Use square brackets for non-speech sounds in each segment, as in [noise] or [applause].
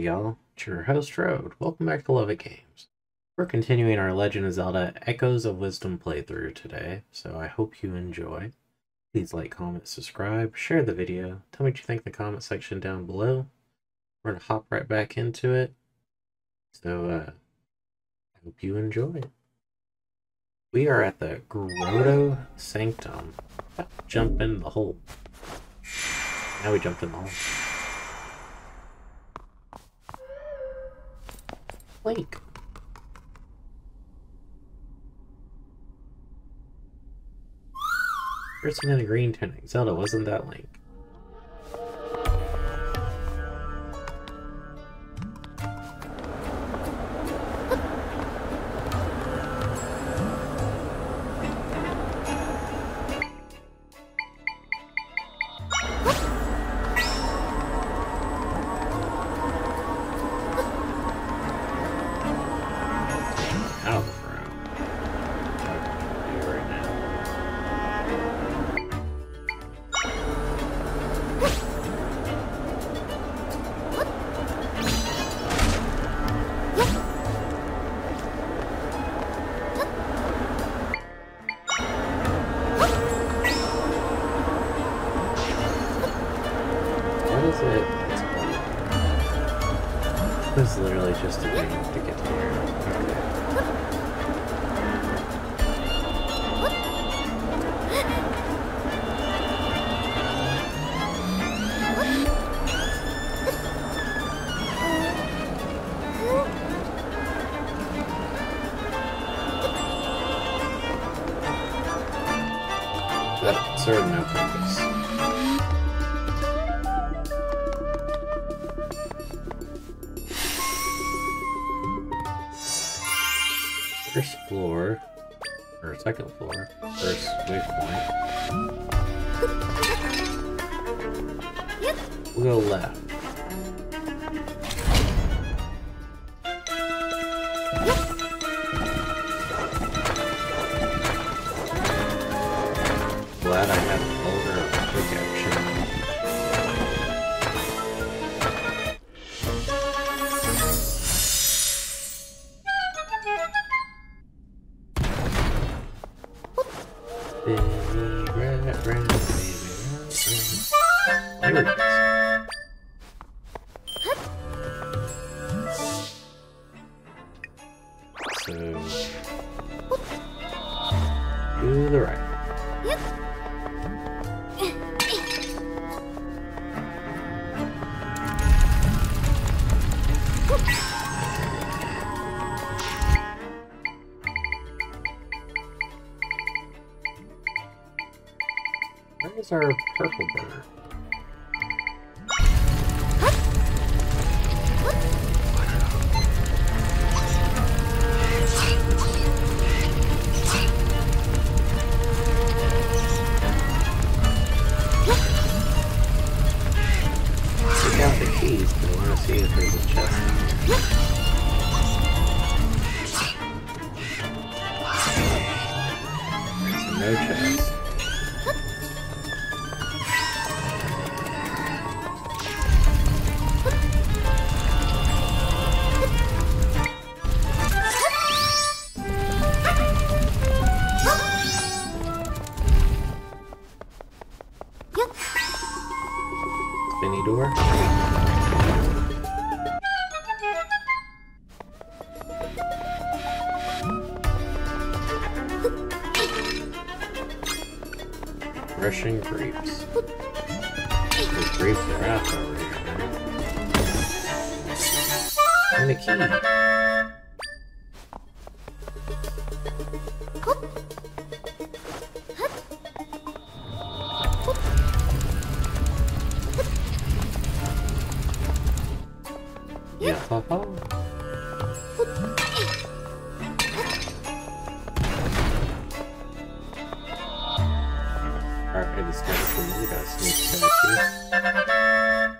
Y'all, it's your host Road. Welcome back to LovettGamez. We're continuing our Legend of Zelda Echoes of Wisdom playthrough today, so I hope you enjoy. Please like, comment, subscribe, share the video, tell me what you think in the comment section down below. We're gonna hop right back into it. So uh I hope you enjoy. We are at the Gerudo Sanctum. Jump in the hole. Now we jumped in the hole. Link. Person in a green tunic. Zelda, wasn't that Link? First floor, or second floor, first waypoint. We'll go left. Alright, this guy's cool. We got a sneak attack here. Alright.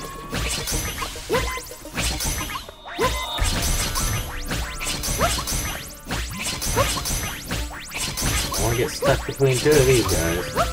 get stuck between two of these guys.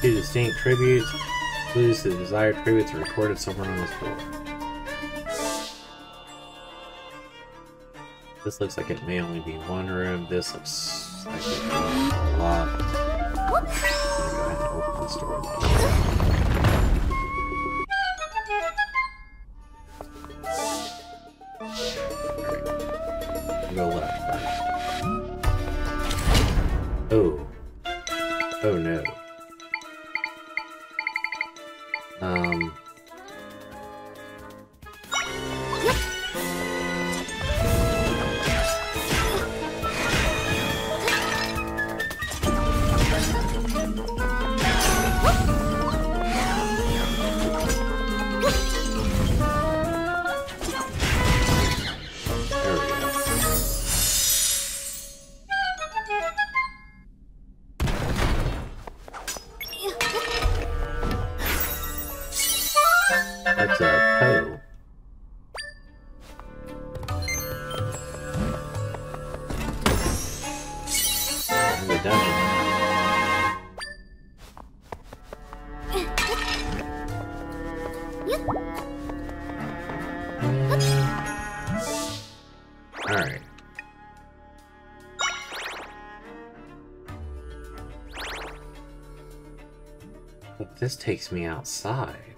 Two distinct tributes. Clues to the desired tributes are recorded somewhere on this floor. This looks like it may only be one room. This looks like it a lot. I'm gonna go ahead and open this door. The dungeon. This takes me outside.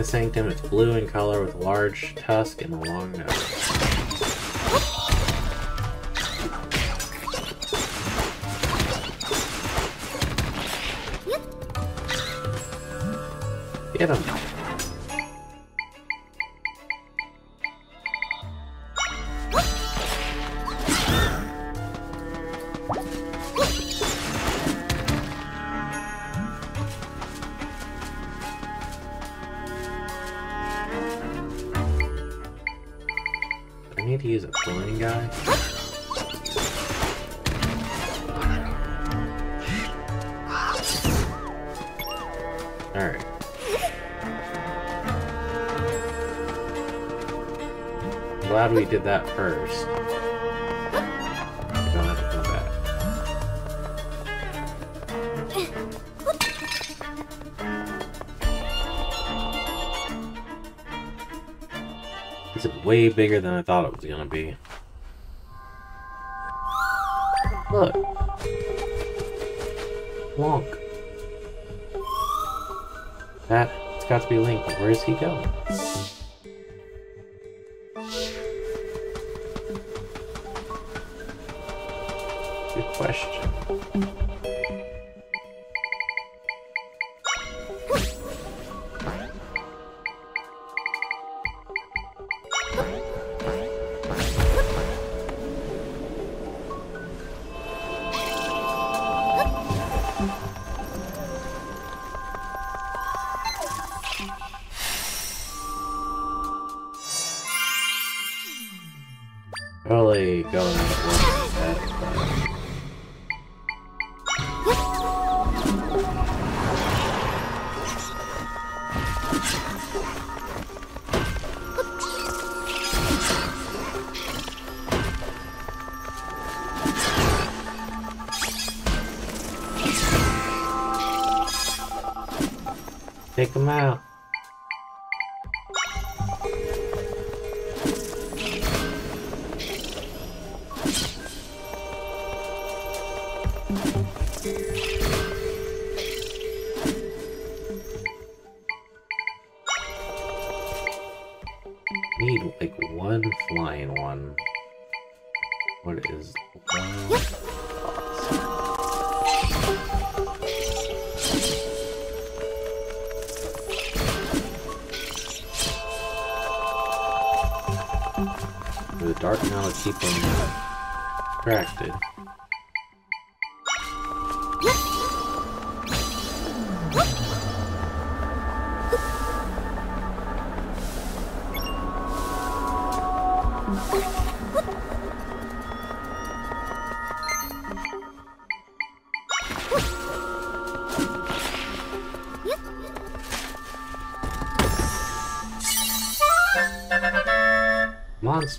The sanctum. It's blue in color with a large tusk and a long nose. Get him. Did that first. We don't have to come back. This is way bigger than I thought it was gonna be. Look. Wonk. That, it's got to be Link, but where's he going? Question.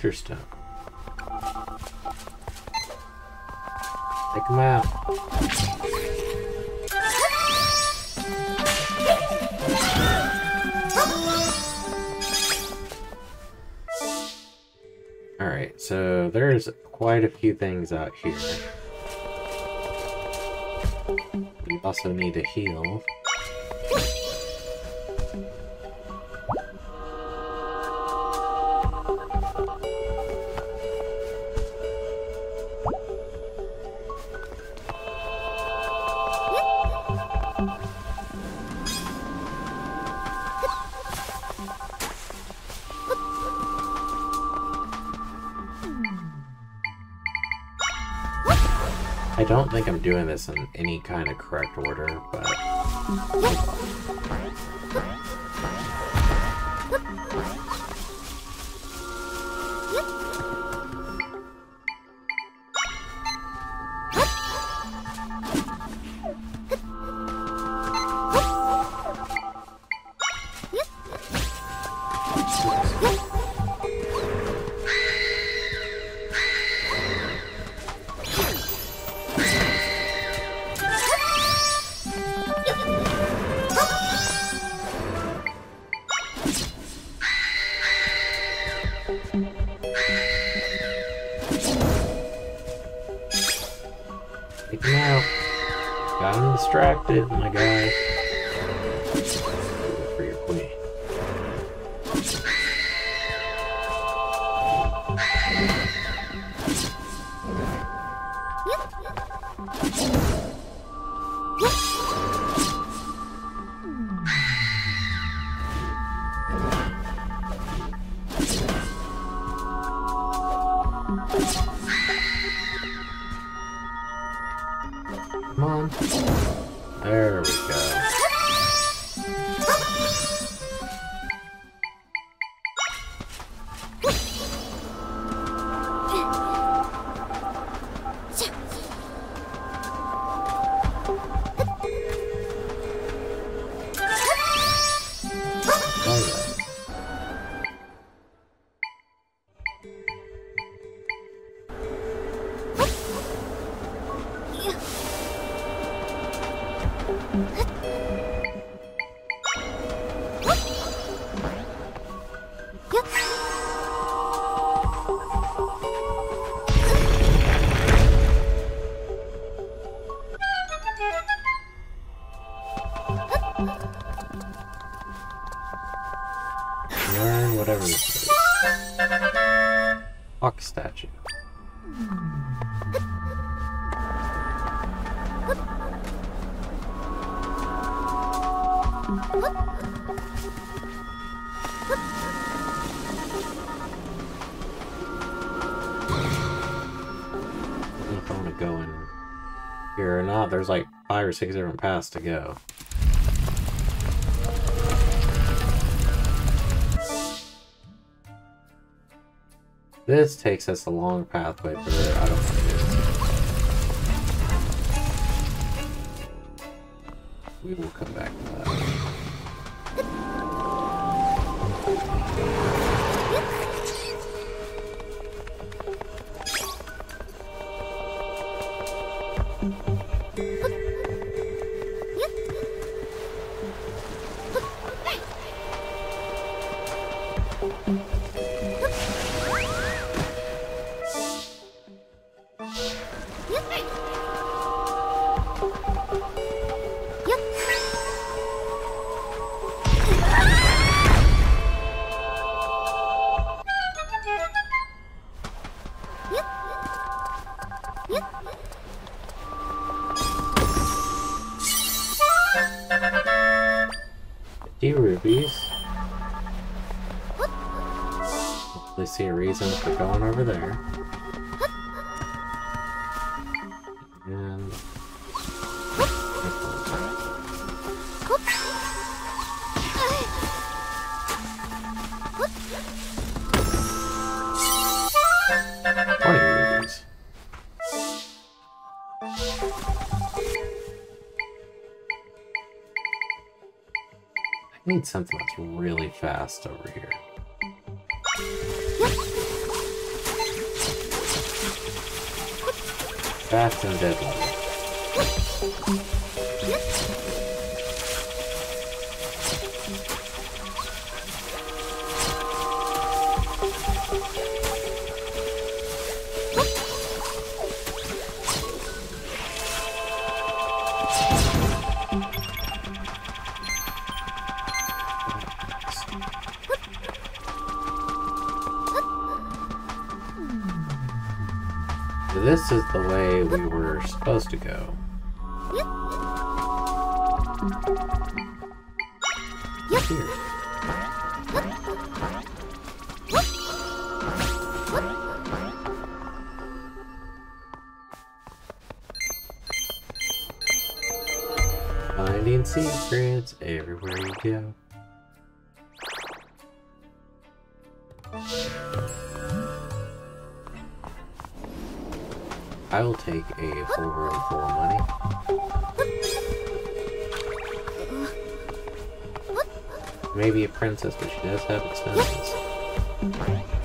Monster stone. Take him out. Alright, so there's quite a few things out here. We also need to heal. Don't think I'm doing this in any kind of correct order, but... Hawk statue. I don't know if I want to go in here or not. There's like five or six different paths to go. This takes us a long pathway through. I don't want to do. We will come back to that. Fast over here. Supposed to go. Here. Finding secrets everywhere you go. I will take a full room full of money. Maybe a princess, but she does have expenses.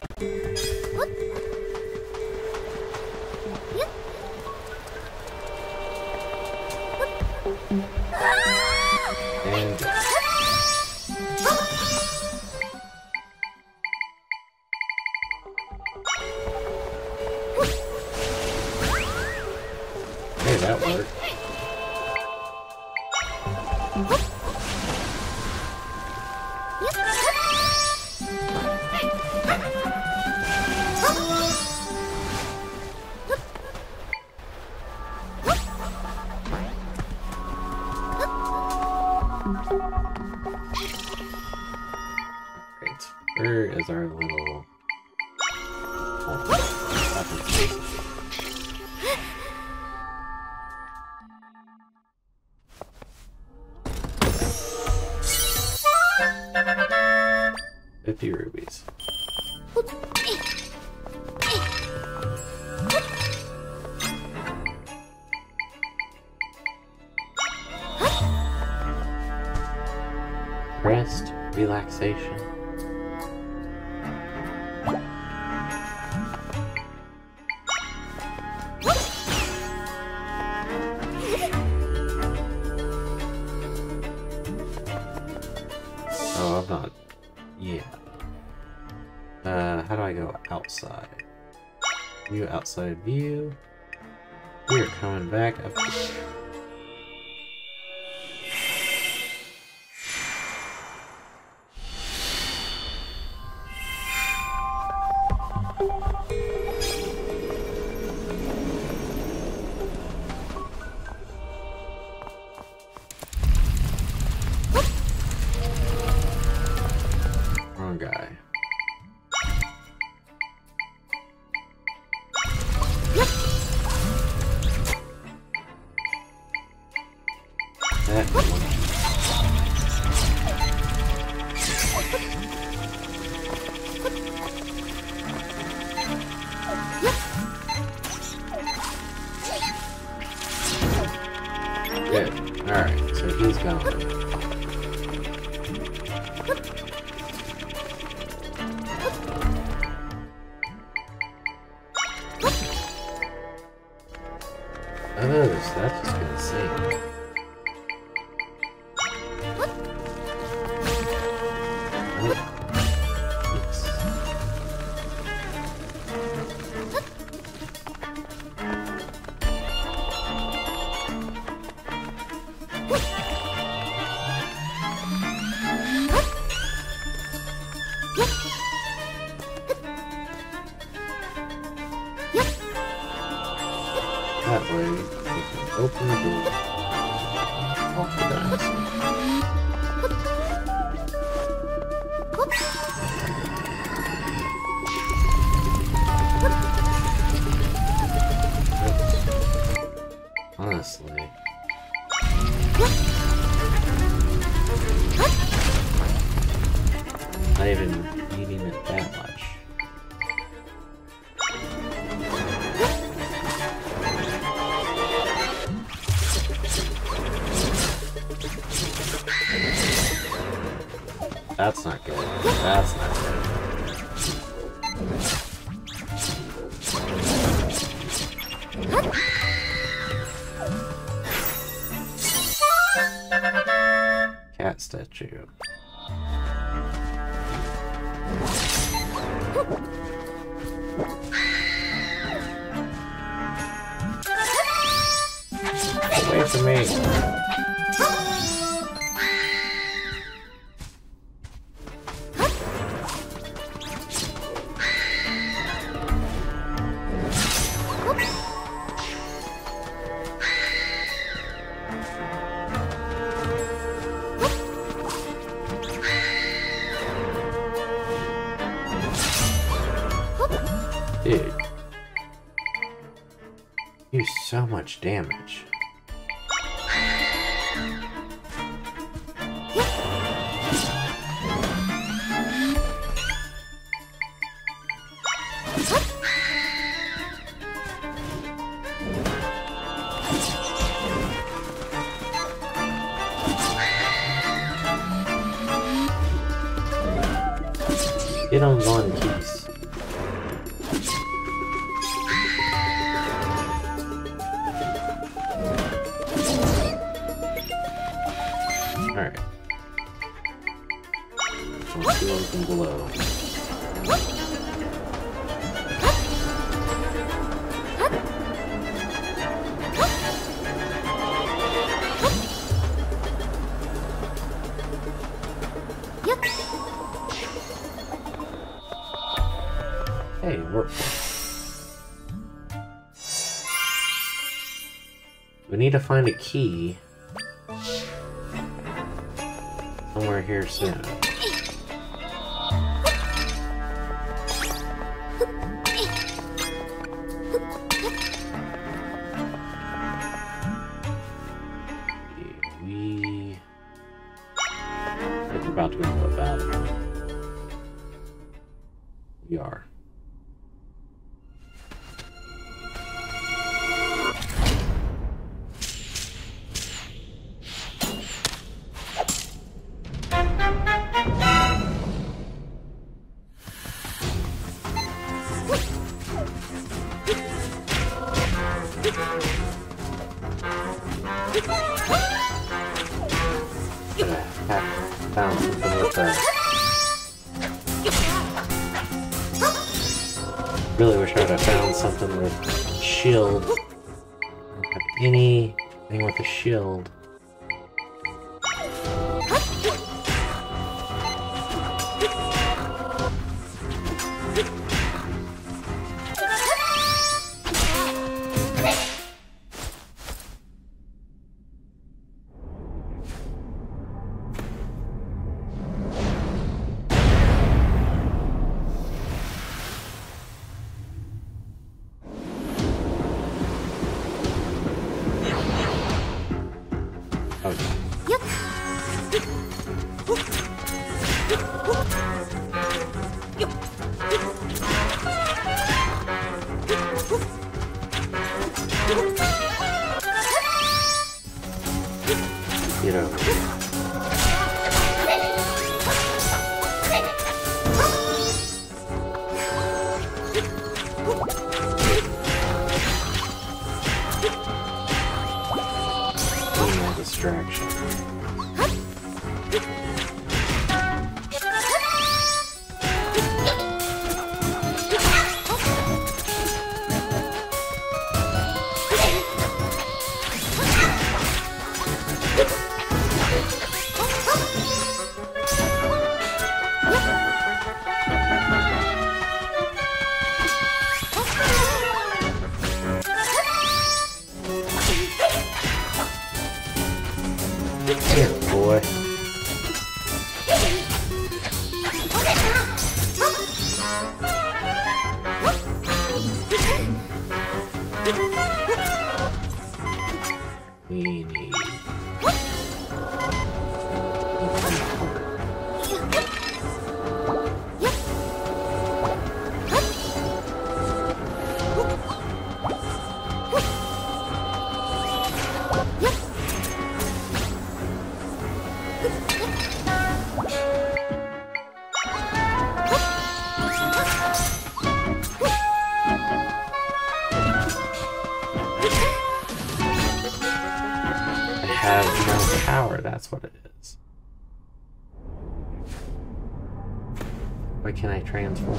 side view. We are coming back up. Guy. Do so much damage. Find a key somewhere here soon. おっ! Can't I transform?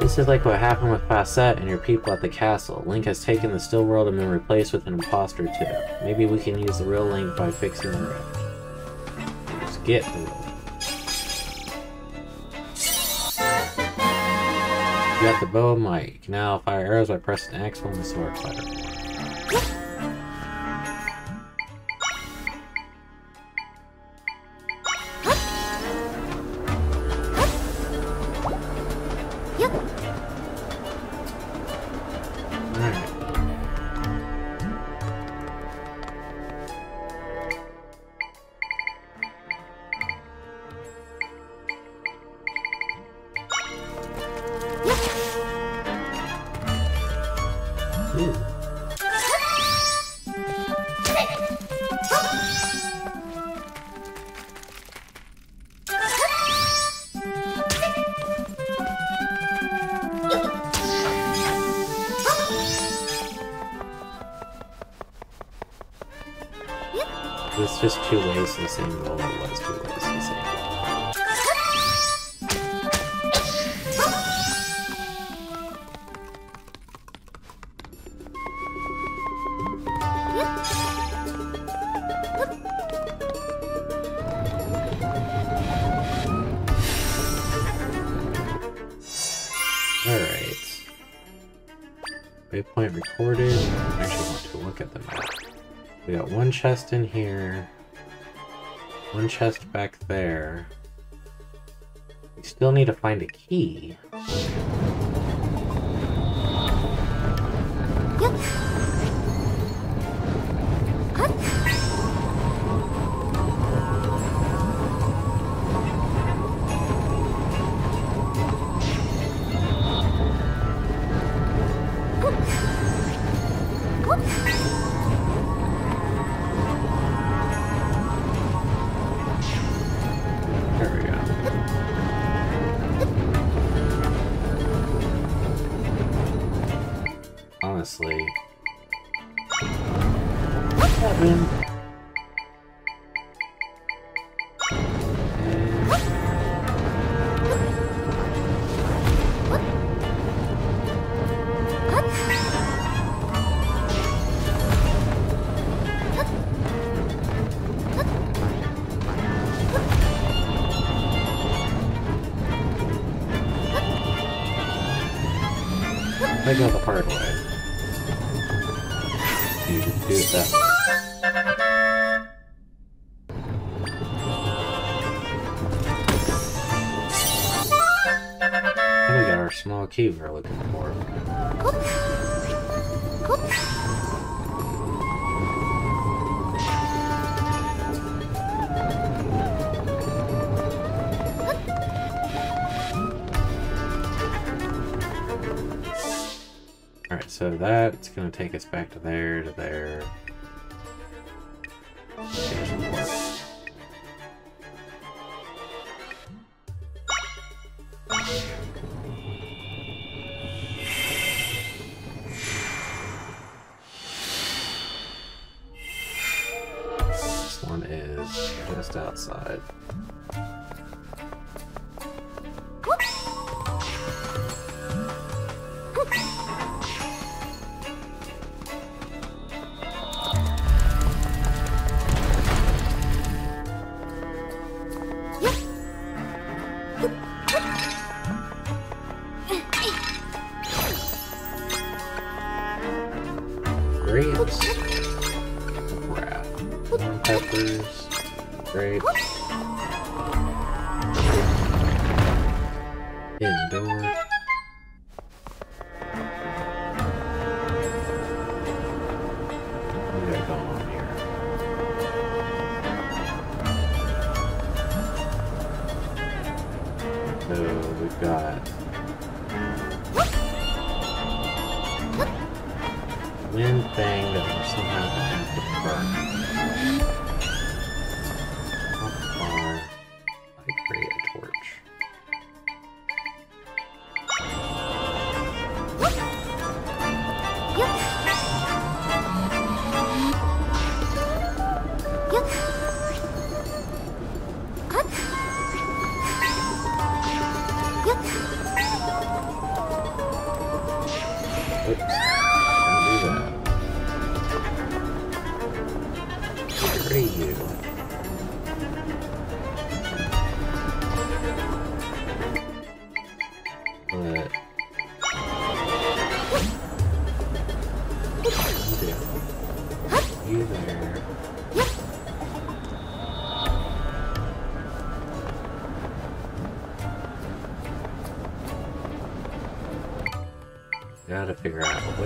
This is like what happened with Facette and your people at the castle. Link has taken the still world and been replaced with an imposter too. Maybe we can use the real Link by fixing the rift. Just get the rift. Got the bow and might. You can now fire arrows by pressing X on the sword fighter. same as all was to what was the Alright. Waypoint recorded. I actually want to look at the map. We got one chest in here chest back there. We still need to find a key. So that's going to take us back to there, to there,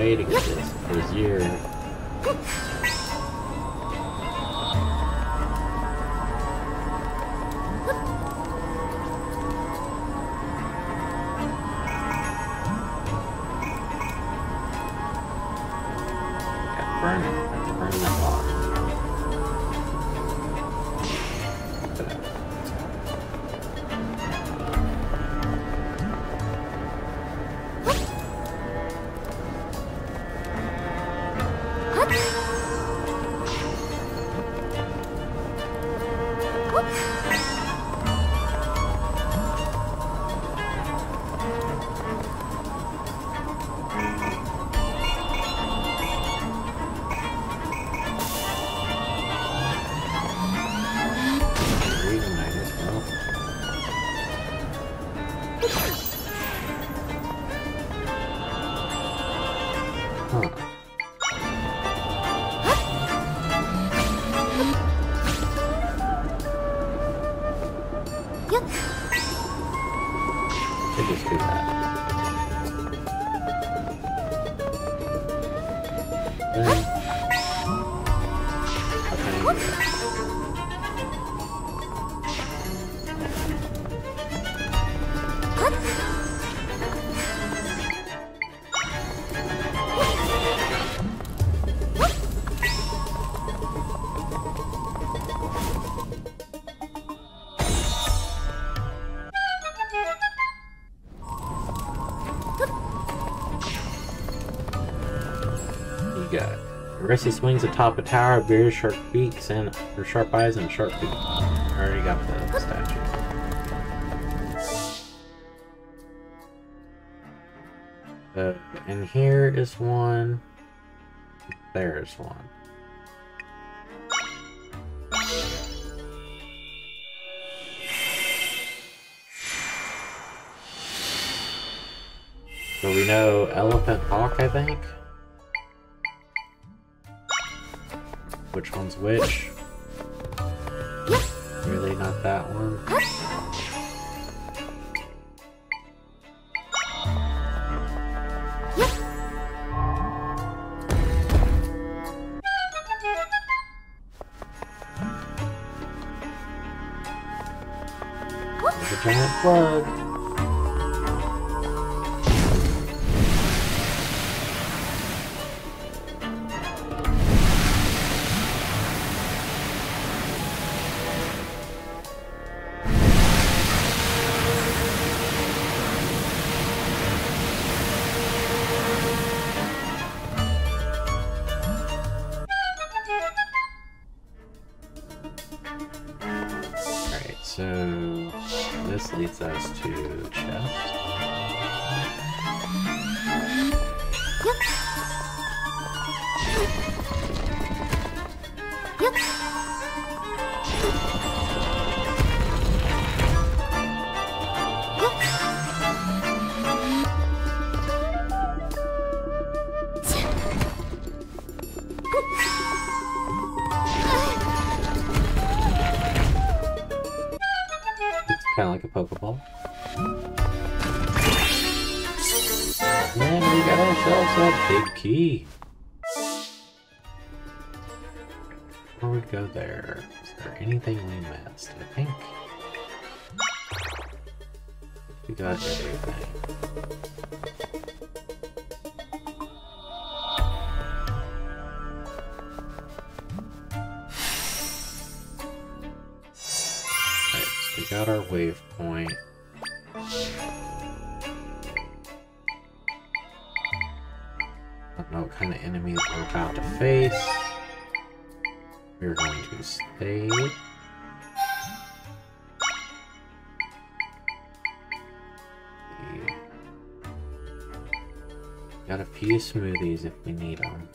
way to get this, for you're... Burn it. Burn that Rusty swings atop a tower, bears sharp beaks and or sharp eyes and sharp beak. I already got the statue. Uh, and here is one. There's one. So we know Elephant Hawk, I think. Which one's which? Really not that one. This to chest. Anything we missed? I think we got everything. Alright, we got our waypoint. Don't know what kind of enemies we're about to face. We're going to stay. Got a few smoothies if we need them.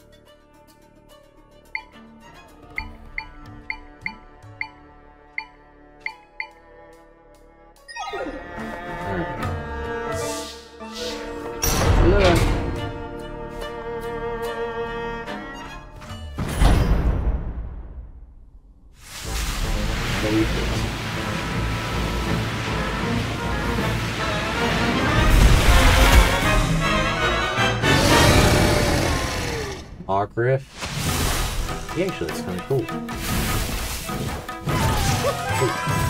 Ogriff. He actually looks kind of cool. Hey,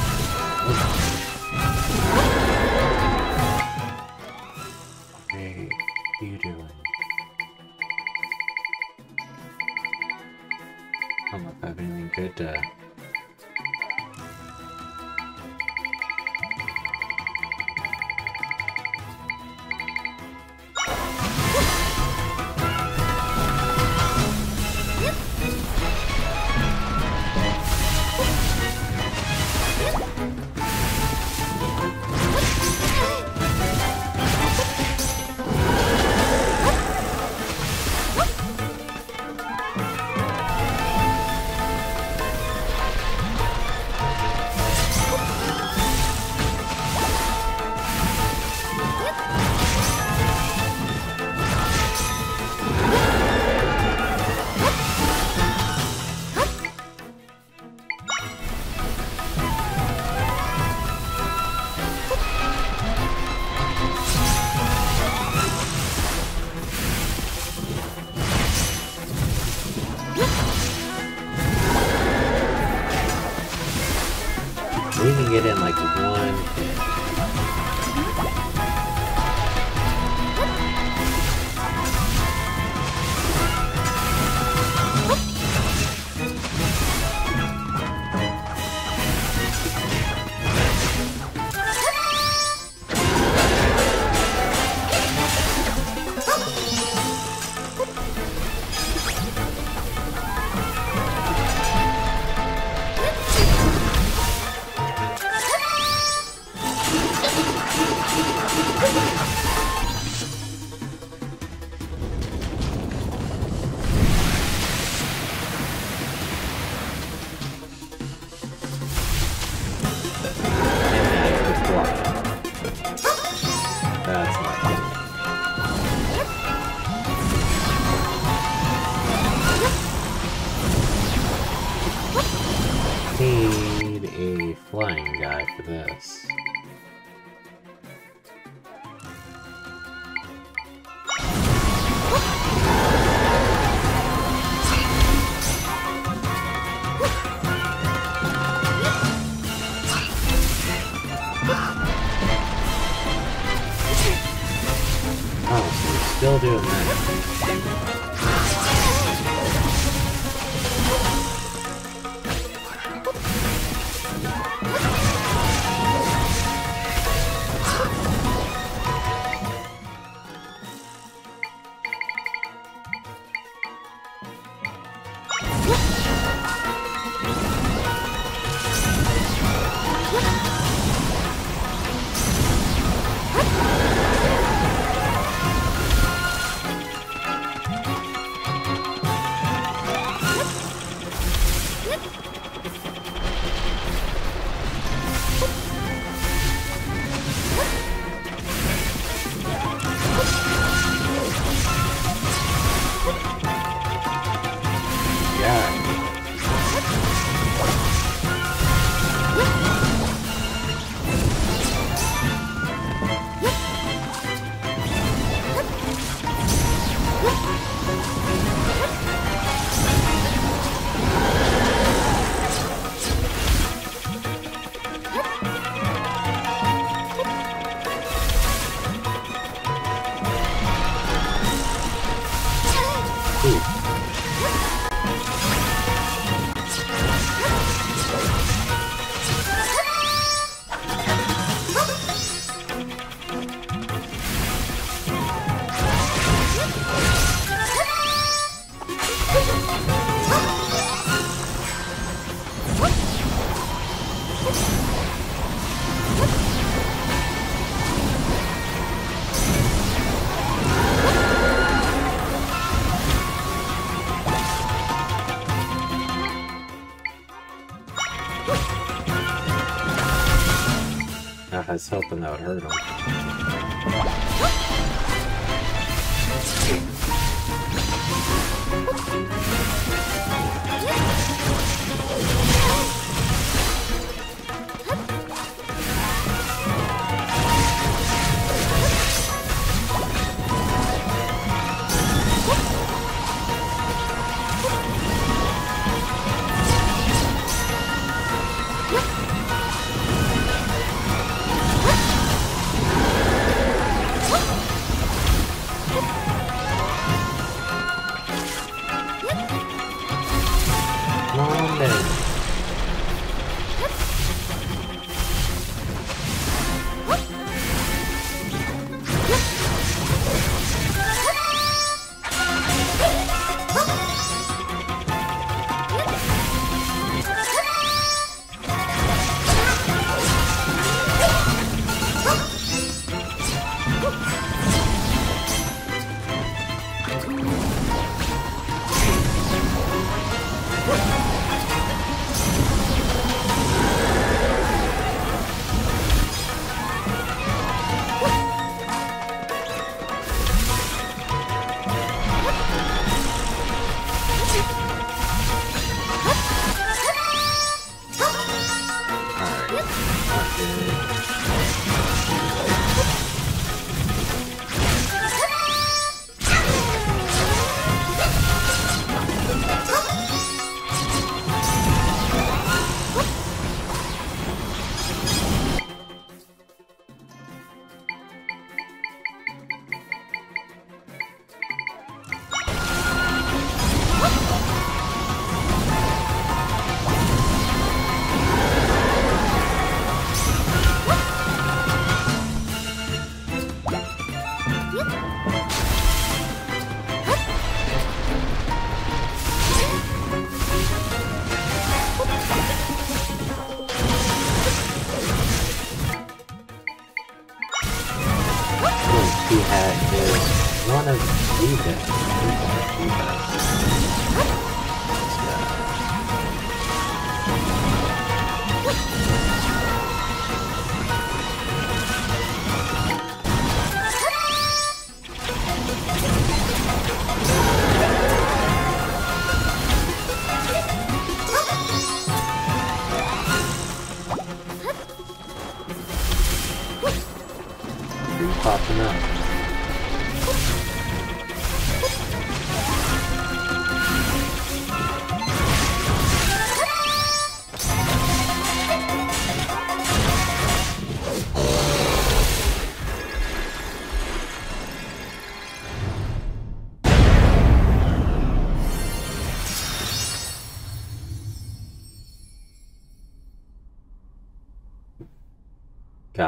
hoping that hurt him.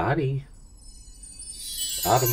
Gotti. Got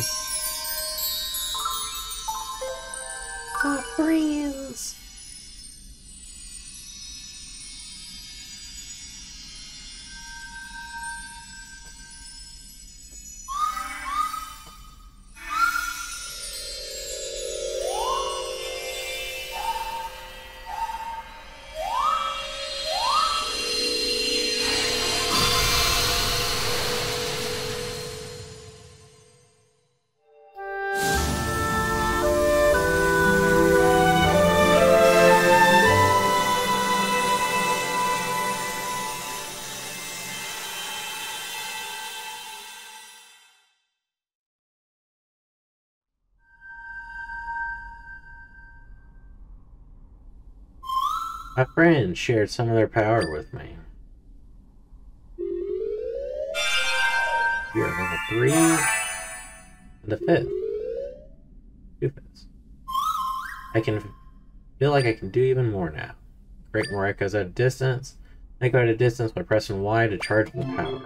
My friends shared some of their power with me. You're level three and a fifth. Two fifths. I can feel like I can do even more now. Create more echoes at a distance. Echo at a distance by pressing Y to charge the power.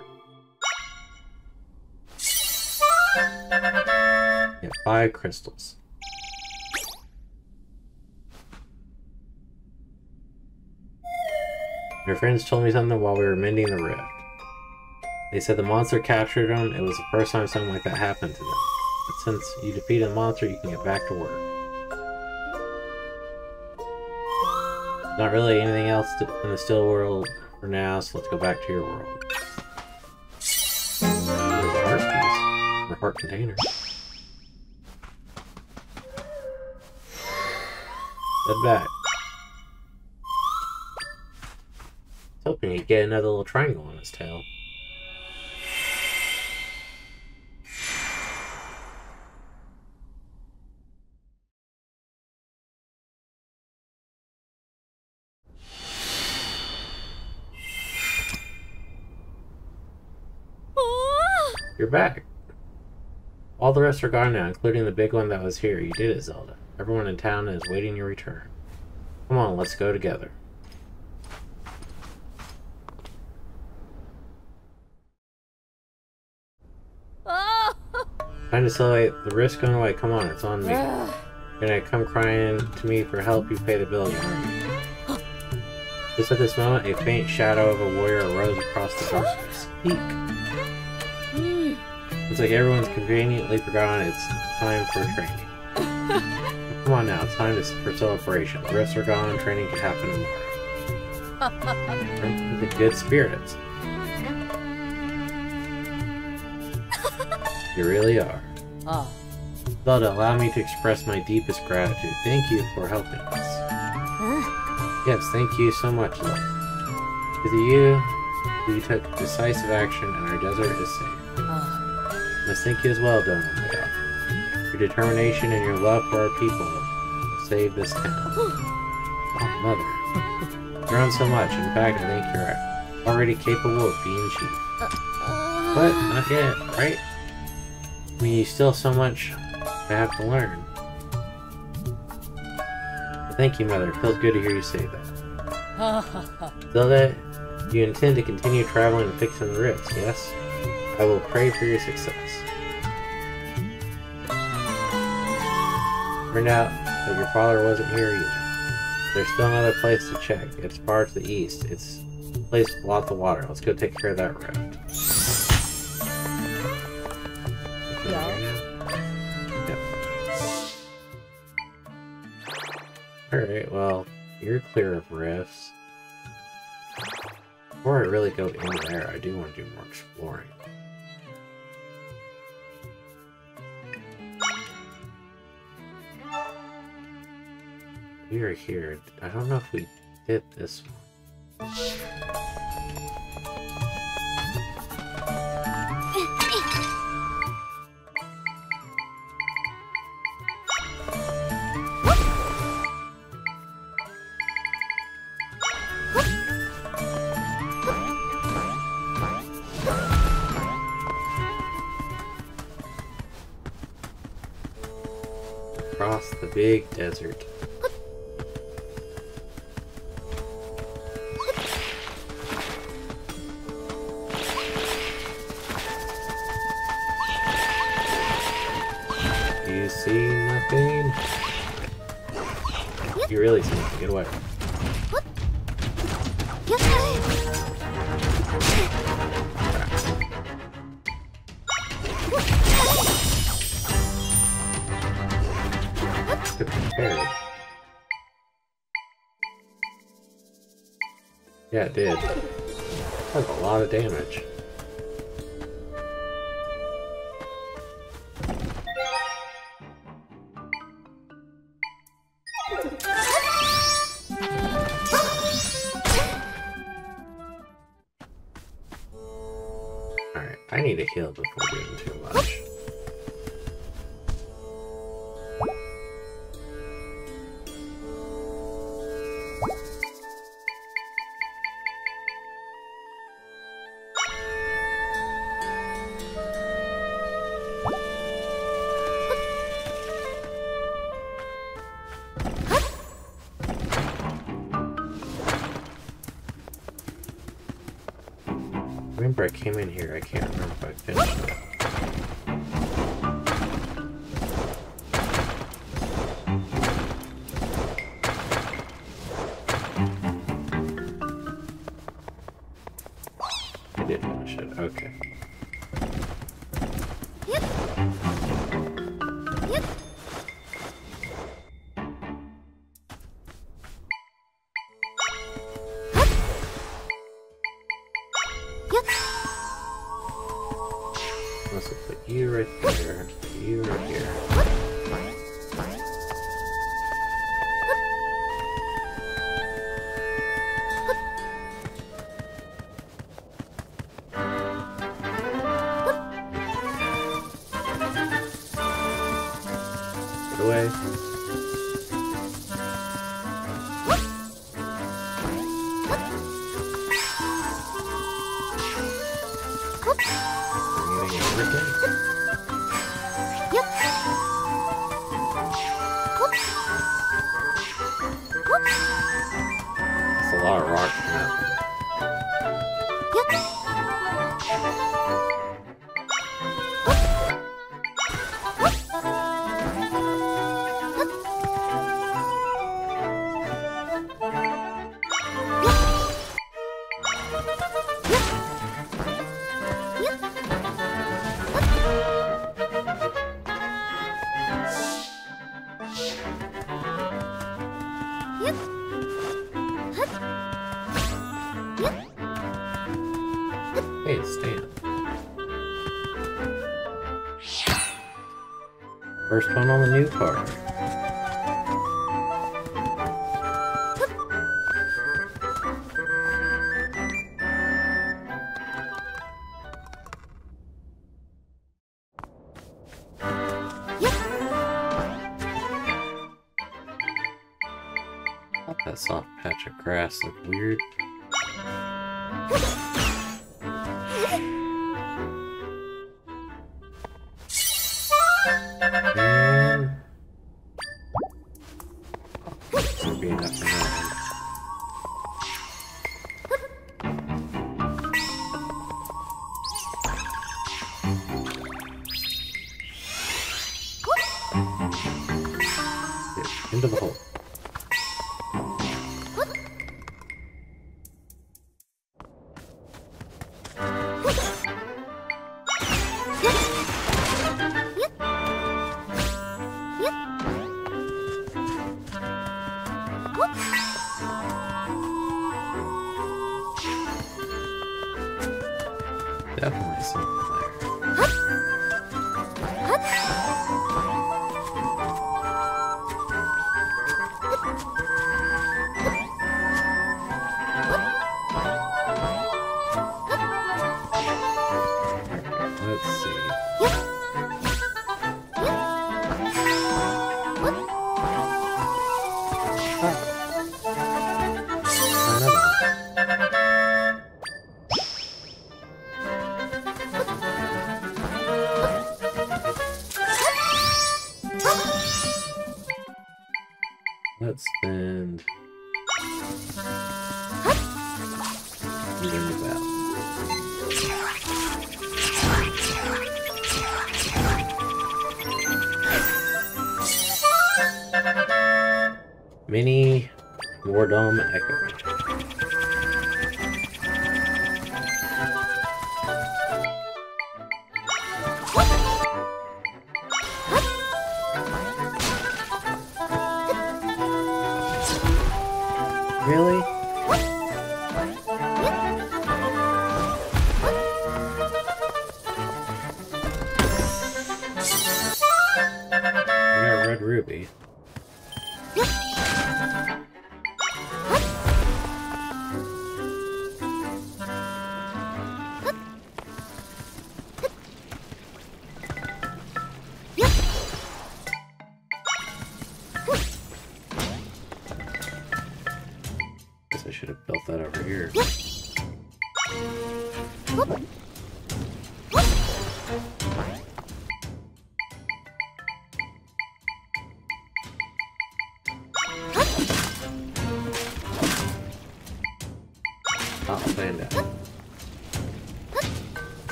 Get five crystals. Your friends told me something while we were mending the rift. They said the monster captured them. It was the first time something like that happened to them. But since you defeated the monster, you can get back to work. Not really anything else in the still world for now, so let's go back to your world. There's a heart piece. Or heart container. Head back. Hoping he'd get another little triangle on his tail. You're back. All the rest are gone now, including the big one that was here. You did it, Zelda. Everyone in town is waiting your return. Come on, let's go together. Time to celebrate the risk going away. Come on, it's on me. You're gonna come crying to me for help, you pay the bill, you. Just at this moment, a faint shadow of a warrior arose across the darkness. Speak. Hmm. It's like everyone's conveniently forgotten it's time for training. [laughs] Come on now, it's time for celebration. The rifts are gone, training can happen tomorrow. The [laughs] good spirits. You really are. Oh. Zelda, allow me to express my deepest gratitude. Thank you for helping us. Huh? Yes, thank you so much, Zelda. With you, you took decisive action and our desert is safe. Ah. Oh. must thank you as well, Dohna. Your determination and your love for our people will save this town. Oh, Mother. [laughs] You've grown so much. In fact, I think you're already capable of being chief. Uh, uh. But, not yet, right? I mean, you still have so much I have to learn. But thank you, Mother. It feels good to hear you say that. [laughs] Zelda, you intend to continue traveling and fixing the rifts, yes? I will pray for your success. Turned out that your father wasn't here either. There's still another place to check. It's far to the east. It's a place with lots of water. Let's go take care of that rift. Alright, well, you're clear of rifts. Before I really go in there, I do want to do more exploring. We are here. I don't know if we did this one. Big desert. You see nothing? You really see nothing. Get away. Did. That's a lot of damage. Alright, I need to heal before doing too much. I came in here, I can't remember if I First one on the new card. That soft patch of grass looked weird.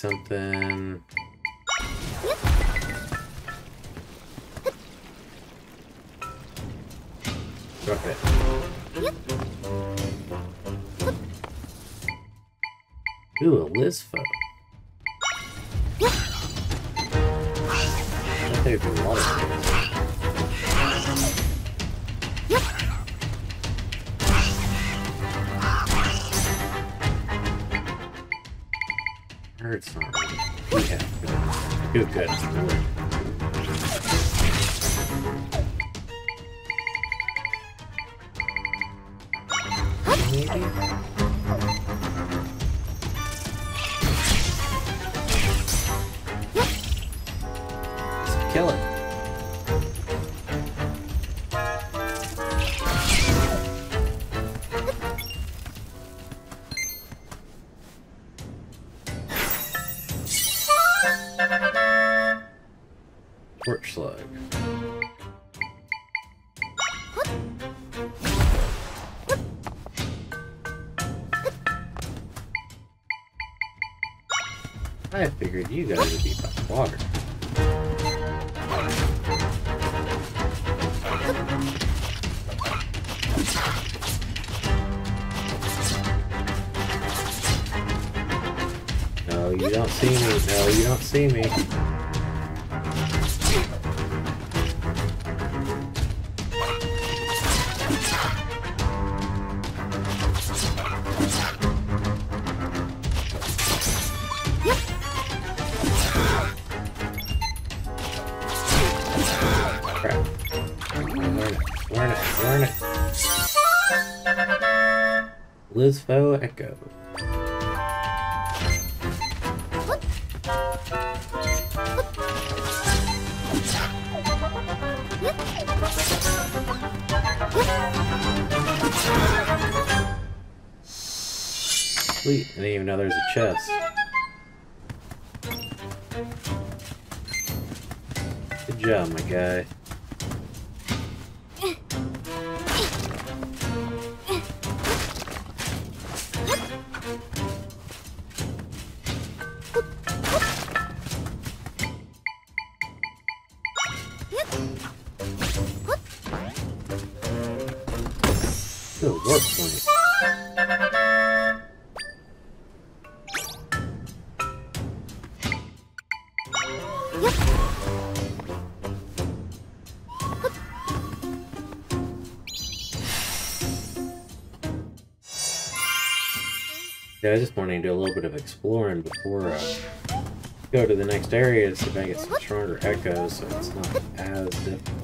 something. Drop it. Ooh, a Lizalfos. I think there's a lot of good. Lizalfos Echo. Sweet, I didn't even know there was a chest. Good job, my guy. Yeah, I just want to do a little bit of exploring before I go to the next area to see if I get some stronger echoes so it's not as difficult.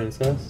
Princess?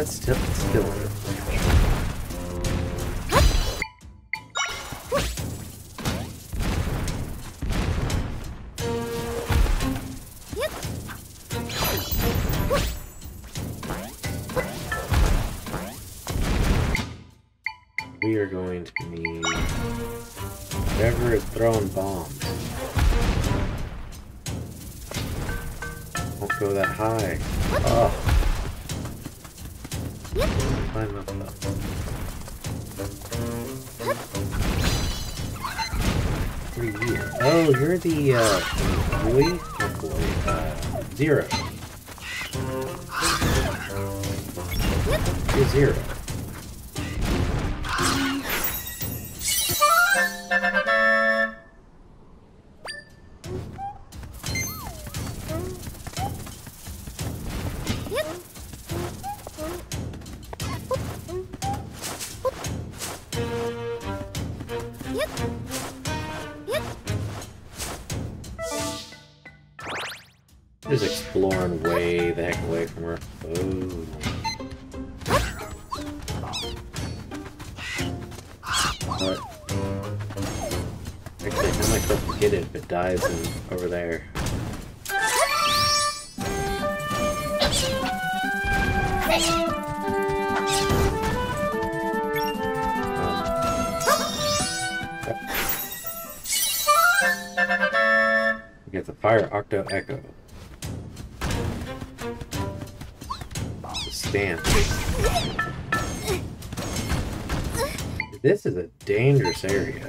That's still, still We are going to need whatever is throwing bombs. Won't go that high. Oh, you're the uh boy? Not boy. Uh Zirro. You're Zirro. Fire Echo. This is a dangerous area.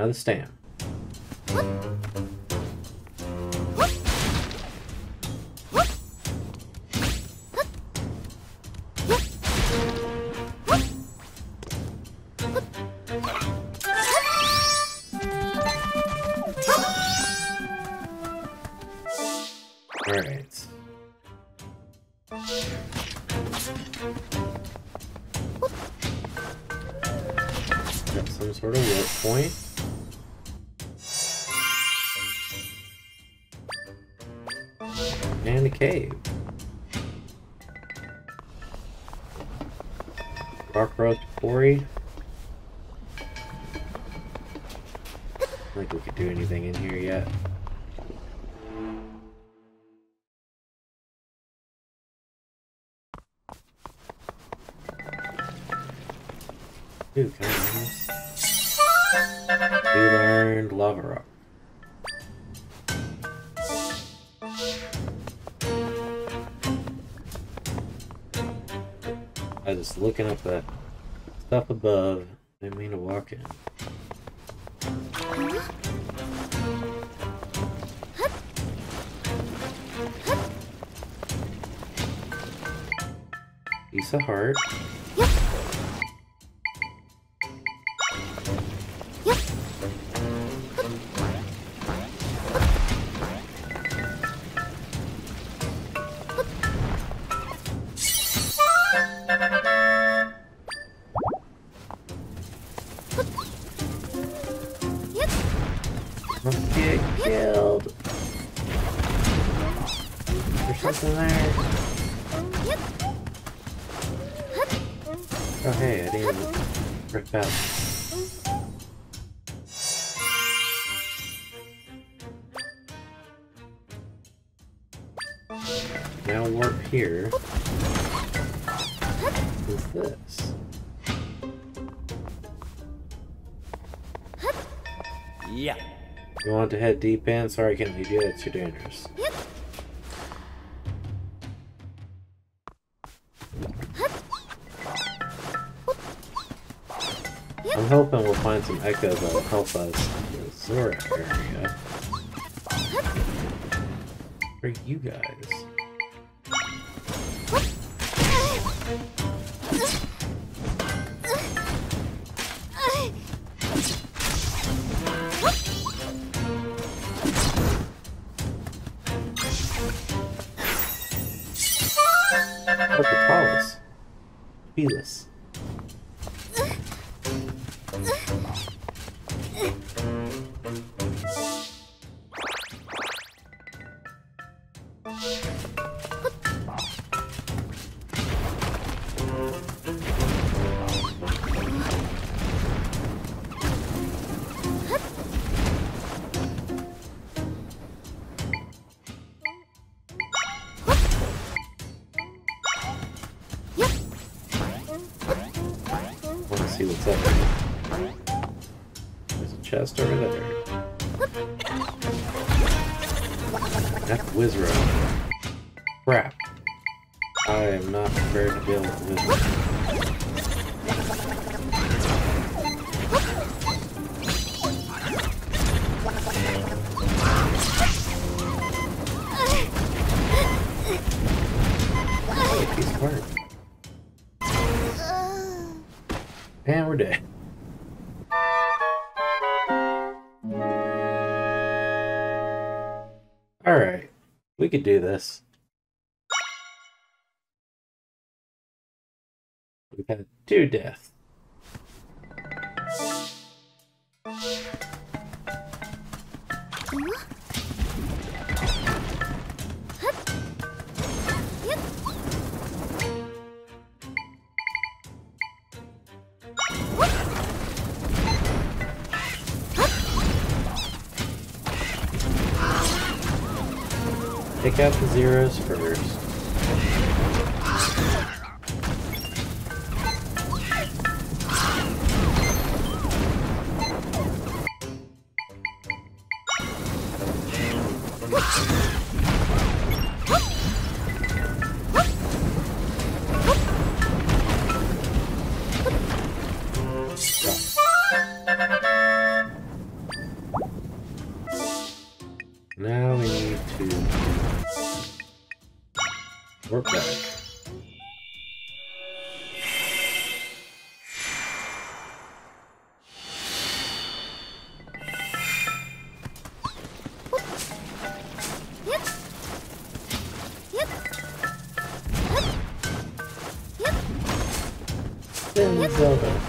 Another stamp. Just looking up that stuff above. I Didn't mean to walk in. Piece of heart. Sorry, I can't leave you. It's too dangerous. I'm hoping we'll find some echoes that will help us in the Zora area. For you guys. Felis. Could do this. We've had two deaths. Take out the Zirros first. Now we need to work back. Zelda.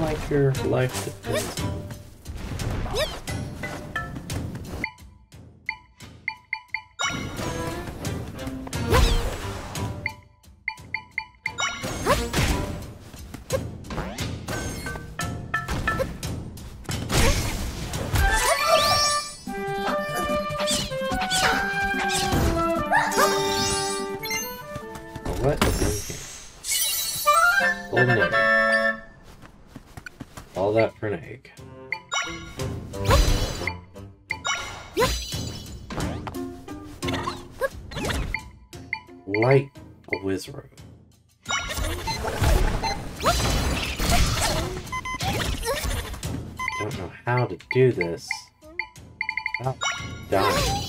Like your life do this. Ah, Dying.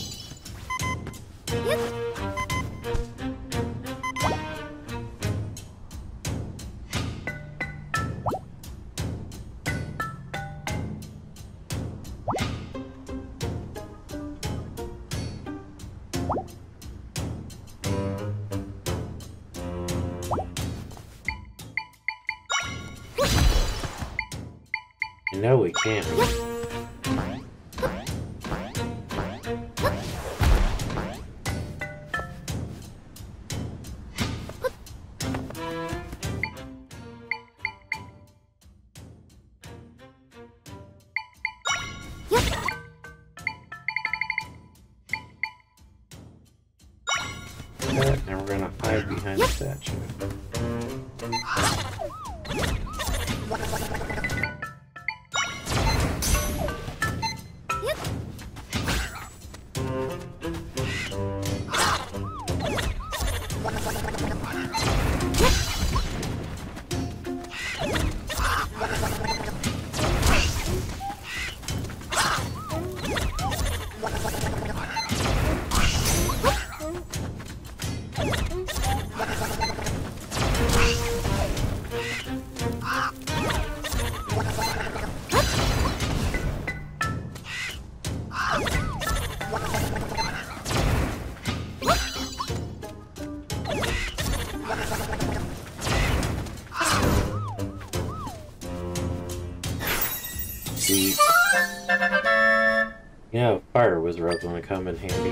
Yeah, fire wizards gonna come in handy.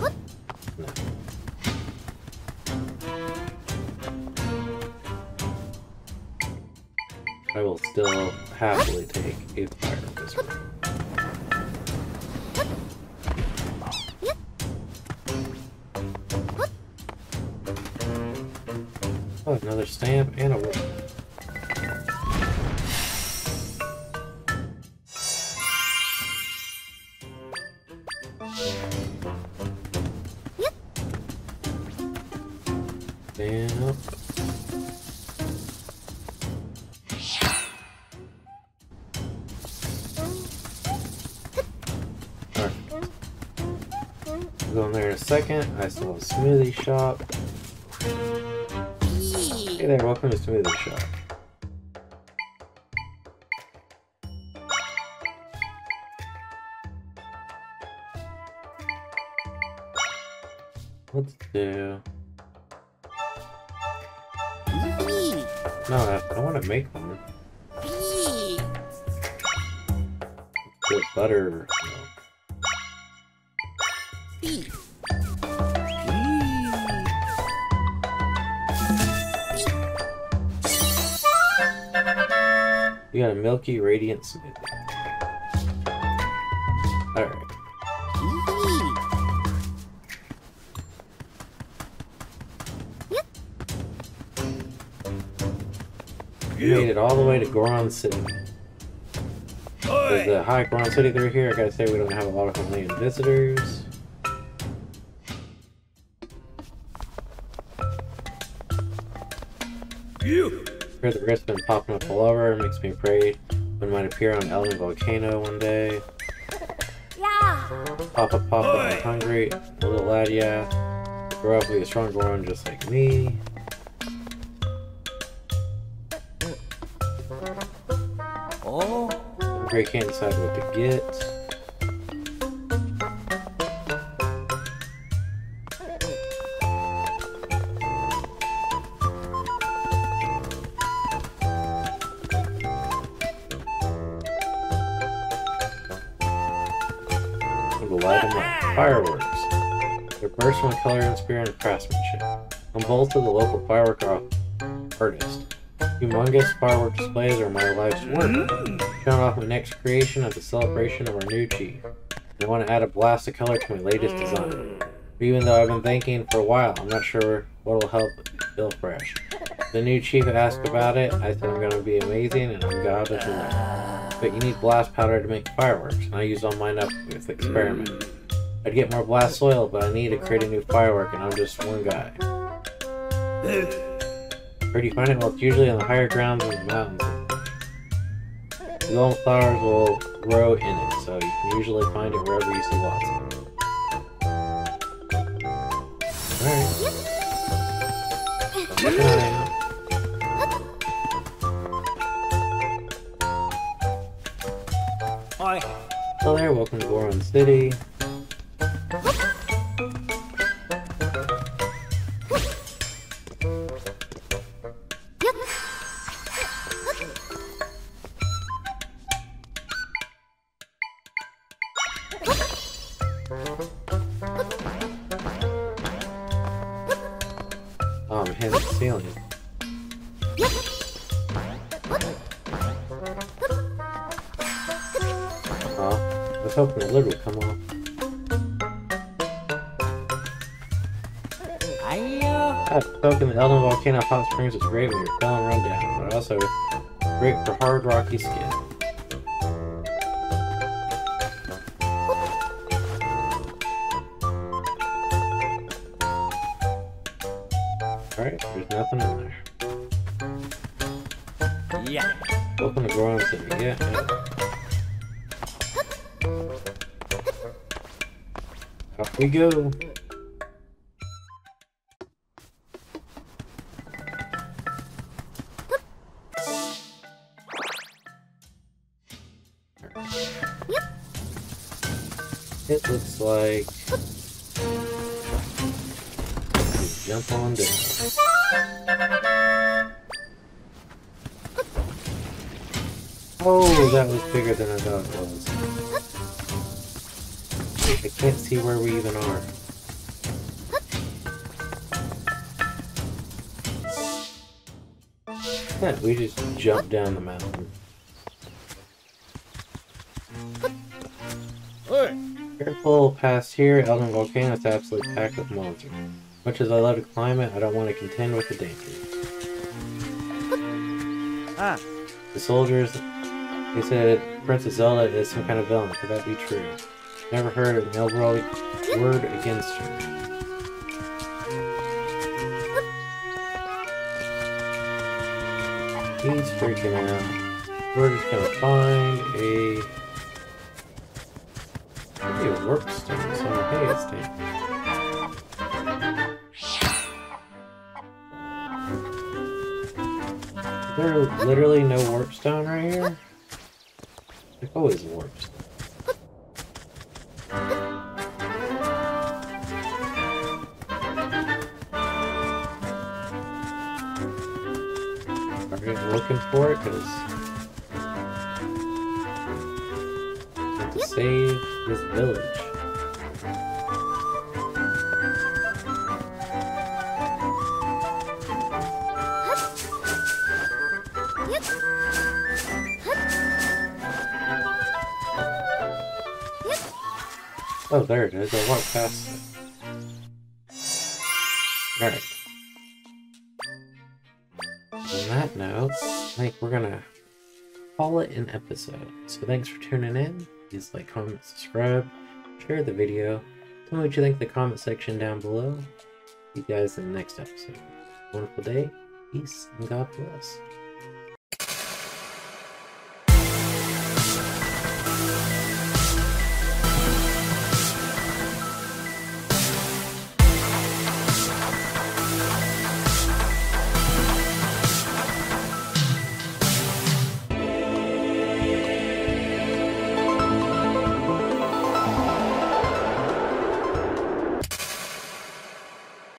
Was? No. I will still happily take a fire wizard. Oh, another stamp and a second. I still have a smoothie shop. Hey there, welcome to Smoothie Shop. We got a milky radiant smoothie. Alright. We made it all the way to Goron City. There's the high Goron City through here. I gotta say, we don't have a lot of Hylian visitors. You. Heard the rift's been popping up all over. Makes me afraid it might appear on Eldin Volcano one day. Yeah. Papa Papa, I'm hungry. Little lad, yeah. Grow up to be a strong Goron just like me. Oh. Great can't decide what to get. Craftsmanship. I'm Volta, the local firework artist. Humongous firework displays are my life's work. Mm-hmm. Showing off my next creation at the celebration of our new chief. I want to add a blast of color to my latest mm. design. But even though I've been thinking for a while, I'm not sure what will help feel fresh. The new chief asked about it. I said I'm going to be amazing and I'm of the But you need blast powder to make fireworks, and I used all mine up with experiment. Mm. I'd get more blast soil, but I need to create a new firework, and I'm just one guy. Where do you find it? Well, it's usually on the higher grounds in the mountains. The golden flowers will grow in it, so you can usually find it wherever you see lots of it. Alright. Eye. Hi. Hello there, welcome to Goron City. Volcano Hot Springs is great when you're feeling run down, but also great for hard, rocky skin. Alright, there's nothing in there. Yeah. Welcome to Goron City. Yeah, yeah. Off we go. It looks like jump on down. Oh, that was bigger than I thought it was. I can't see where we even are. Yeah, we just jumped down the mountain. Careful past here, Eldin Volcano is absolutely packed with monsters. Much as I love to climb it, I don't want to contend with the dangers. Ah. The soldiers, they said Princess Zelda is some kind of villain. Could that be true? Never heard an overall word against her. He's freaking out. We're just gonna find a hey, it's. There literally no warp stone right here? There's always a warp. Are we looking for it? Because save this village. Oh, there it is. I walked past it. Alright. On that note, I think we're gonna call it an episode. So thanks for tuning in. Please like, comment, subscribe, share the video. Tell me what you think in the comment section down below. See you guys in the next episode. Wonderful day, peace, and God bless.